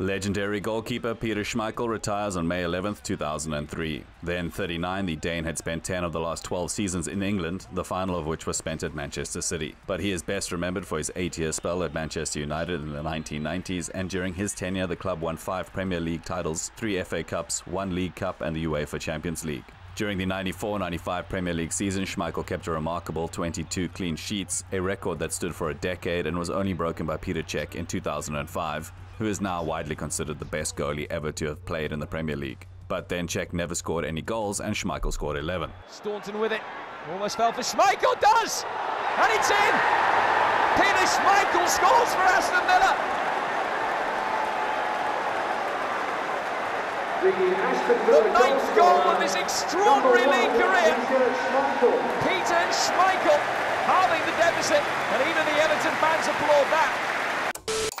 Legendary goalkeeper Peter Schmeichel retires on May 11, 2003. Then 39, the Dane had spent 10 of the last 12 seasons in England, the final of which was spent at Manchester City. But he is best remembered for his eight-year spell at Manchester United in the 1990s, and during his tenure the club won five Premier League titles, three FA Cups, one League Cup and the UEFA Champions League. During the 94-95 Premier League season, Schmeichel kept a remarkable 22 clean sheets, a record that stood for a decade and was only broken by Peter Cech in 2005, who is now widely considered the best goalie ever to have played in the Premier League. But then Cech never scored any goals and Schmeichel scored 11. Staunton with it, almost fell for Schmeichel, does! And it's in! Peter Schmeichel scores for Aston Villa! The ninth goal of his extraordinary league career. Peter Schmeichel halving the deficit, and even the Everton fans applaud.